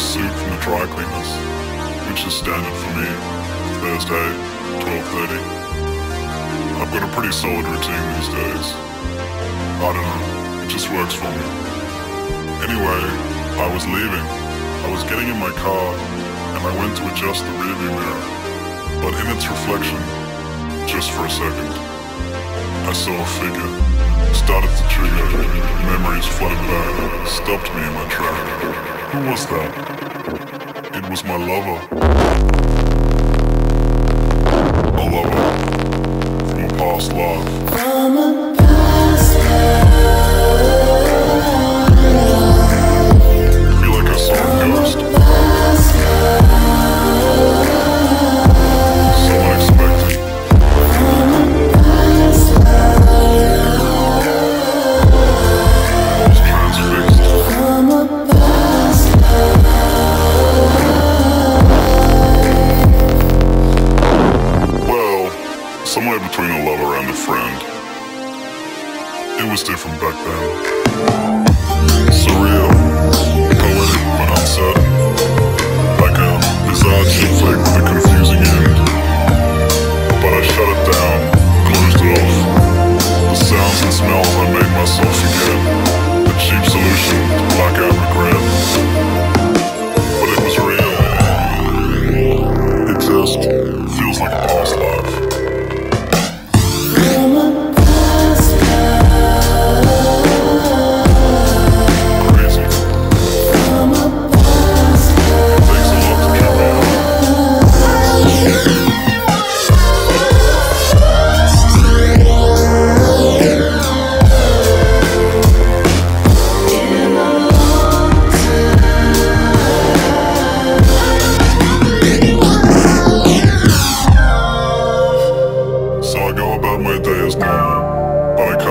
suit from the dry cleaners, which is standard for me. Thursday, 12.30. I've got a pretty solid routine these days. I don't know, it just works for me. Anyway, I was leaving. I was getting in my car, and I went to adjust the rearview mirror. But in its reflection, just for a second, I saw a figure. Started to trigger. Memories flooded back. Stopped me in my track. Who was that? It was my lover. A lover from a past life. Somewhere between a lover and a friend. It was different back then. Surreal, poetic but uncertain. Like a bizarre chick flick with a confusing end. But I shut it down, closed it off. The sounds and smells I made myself forget. The cheap solution to blackout regret. But it was real. It just feels like a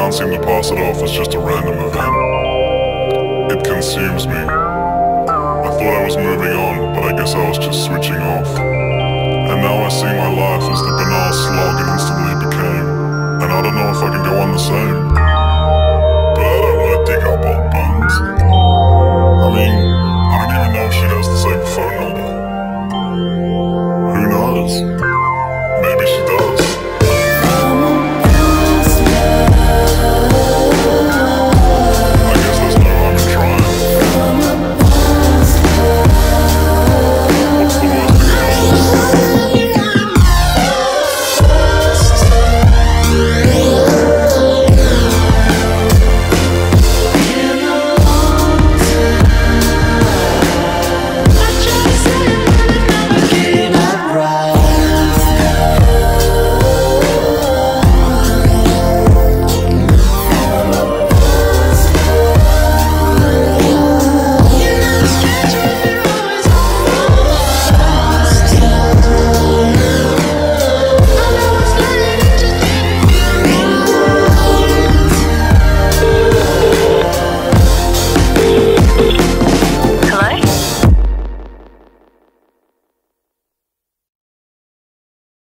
can't seem to pass it off as just a random event. It consumes me. I thought I was moving on, but I guess I was just switching off. And now I see my life as the banal slog it instantly became. And I don't know if I can go on the same. But I don't want to dig up old bones. I mean, I don't even know if she has